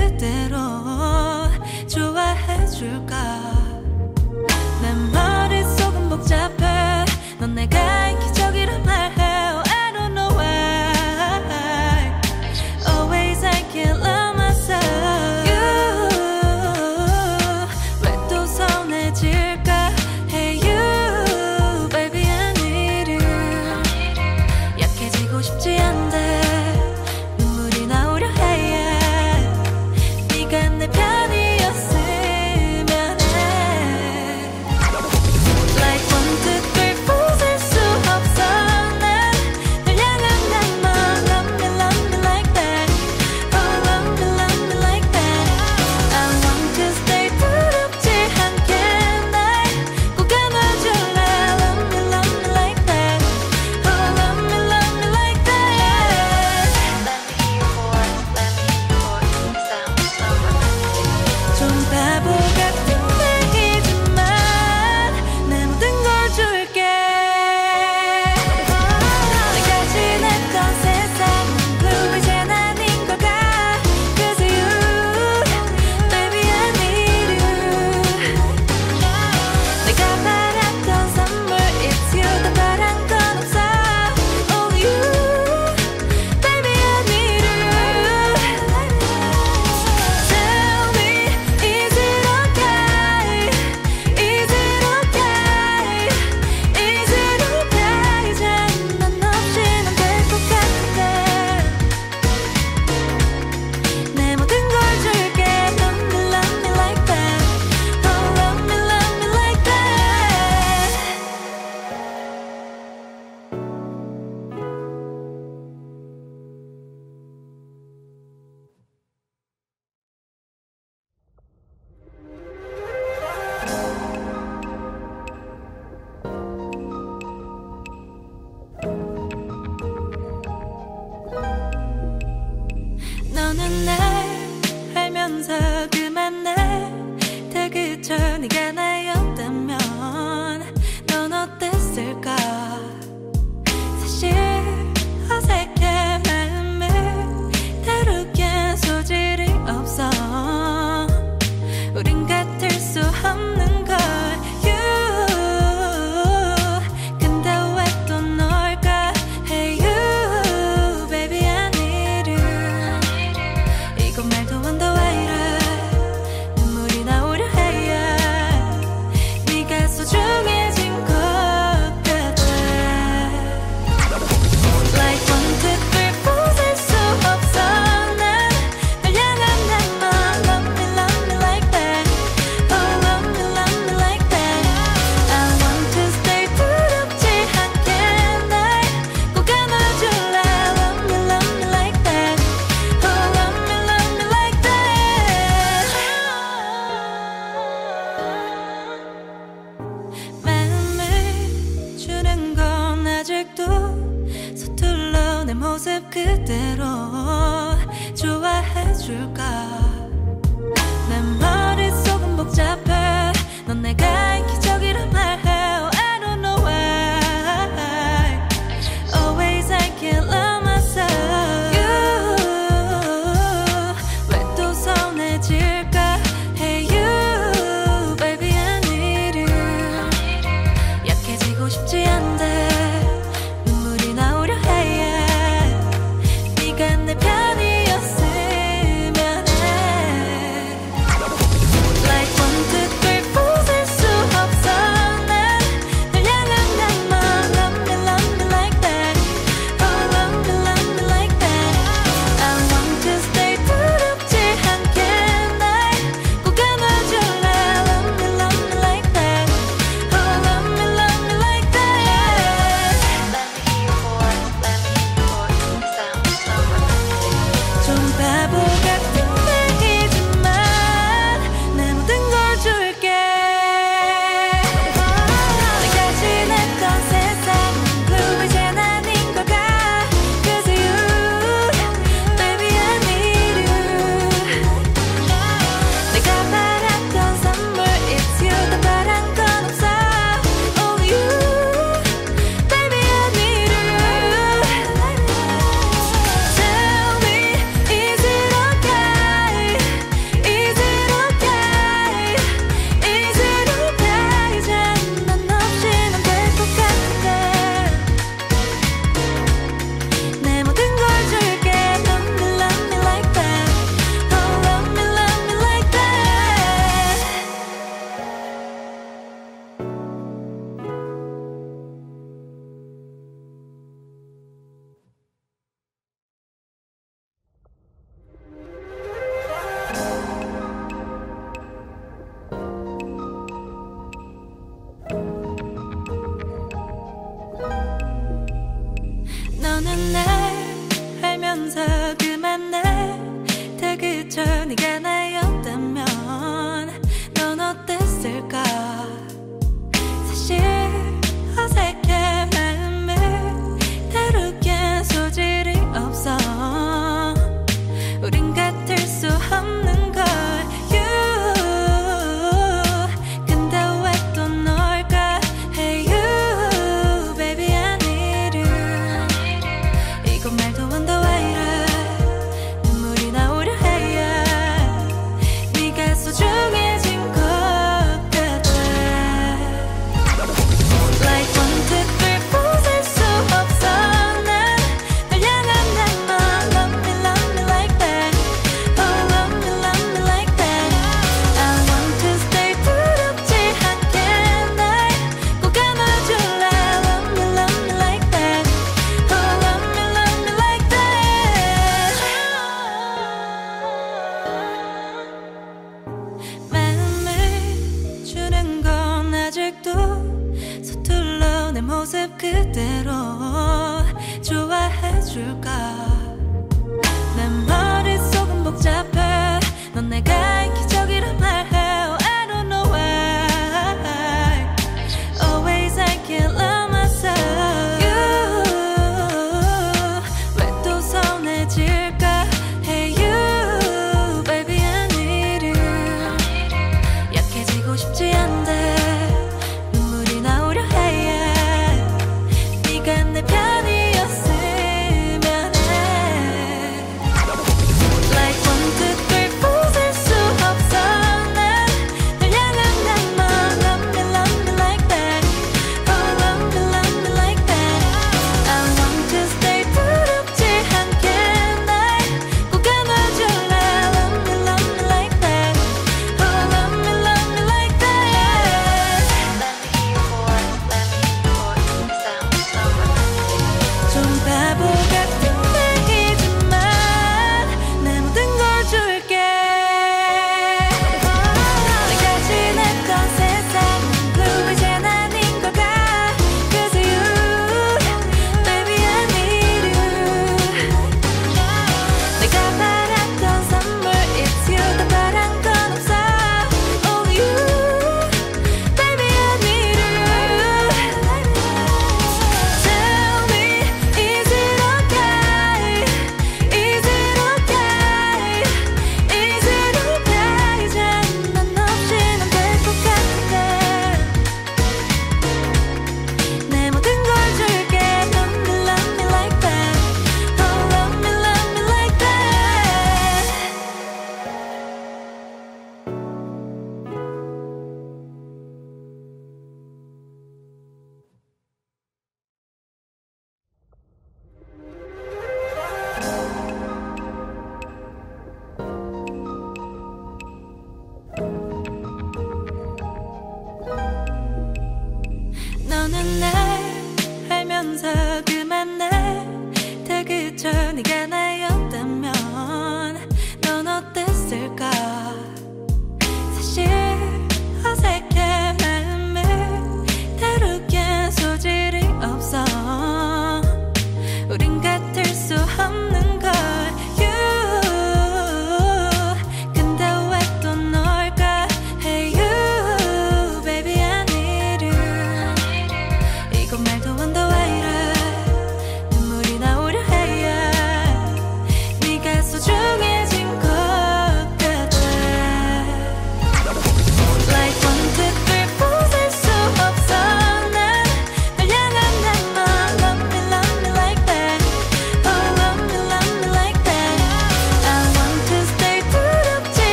그대로 좋아해줄까 너는 날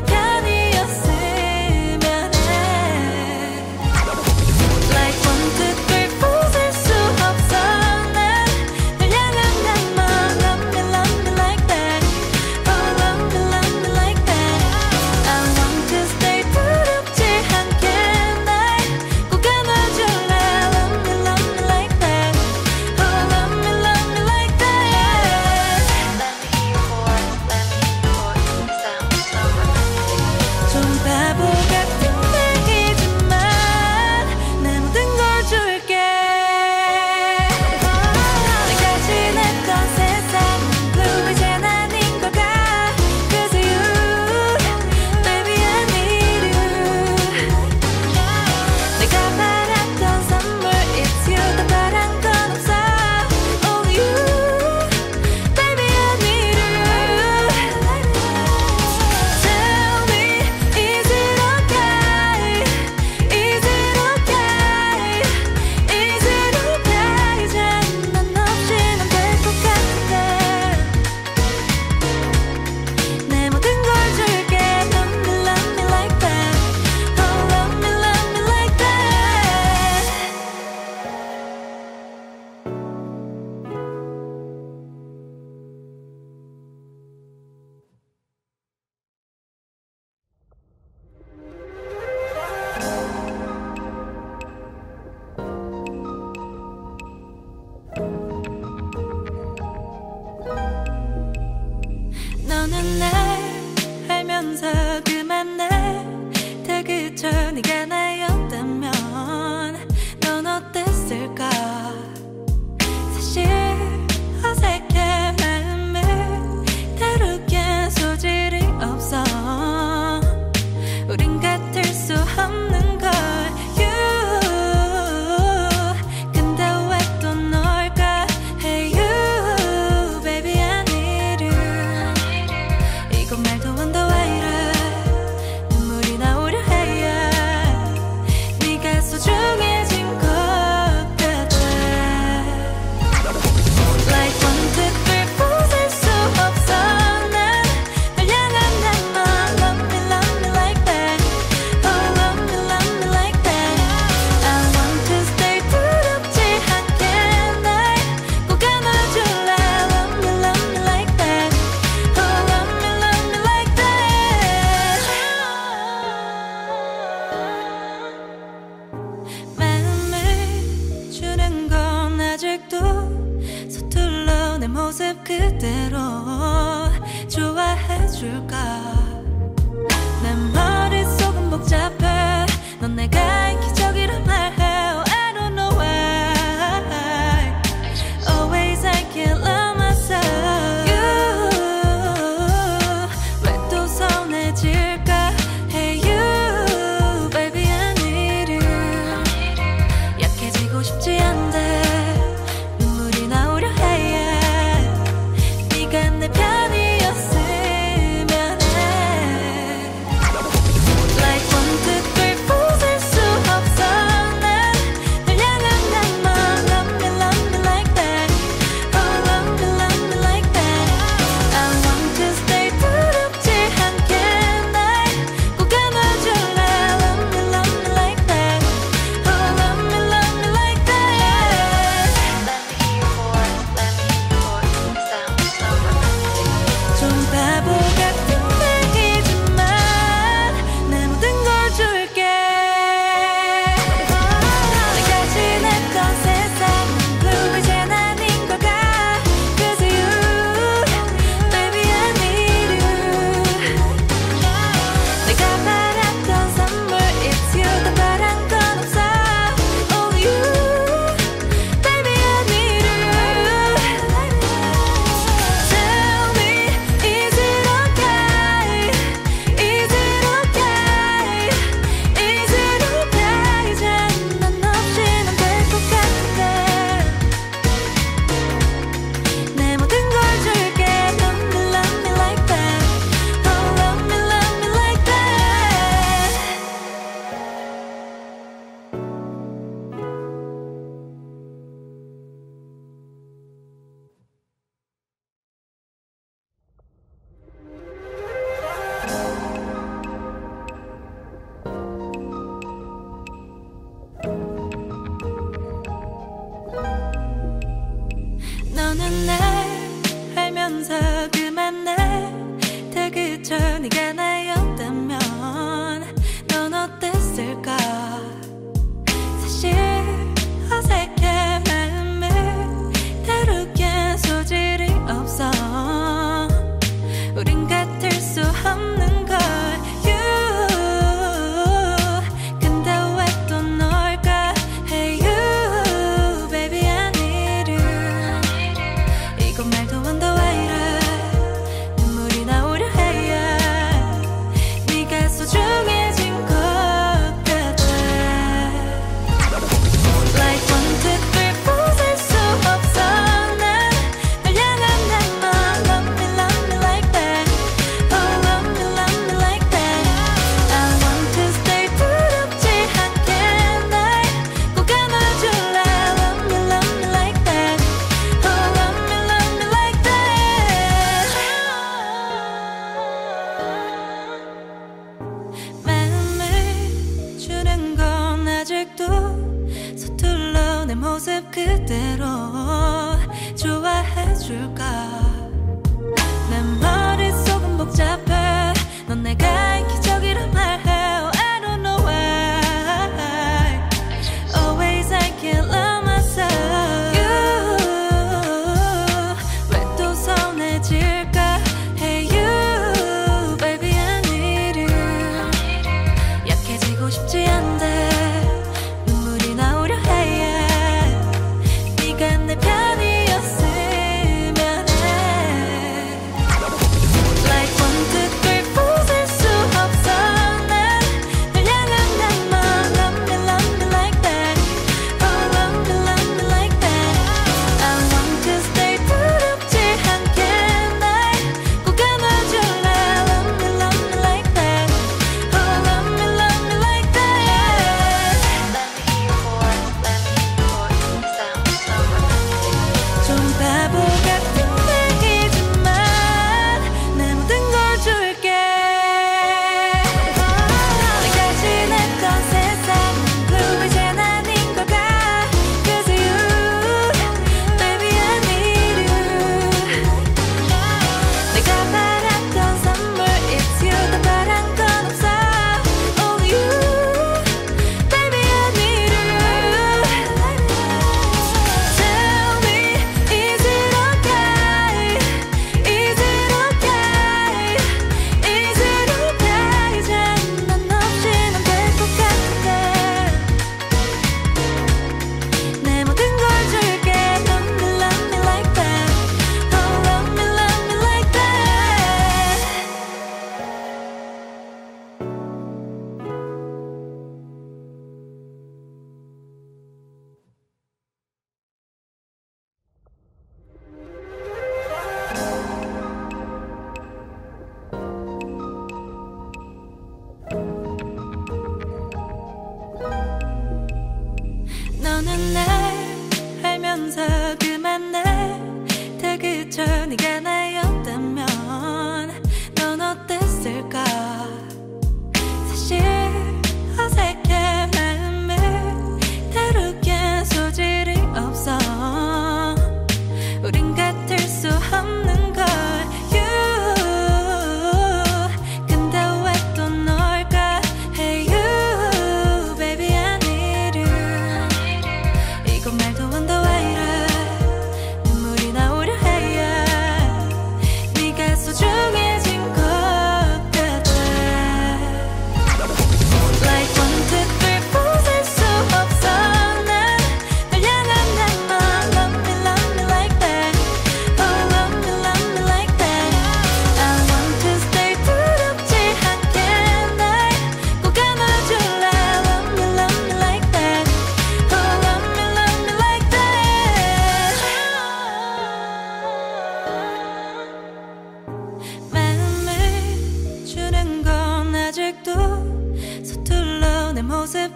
내 편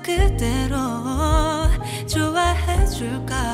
그대로 좋아해줄까?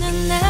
너는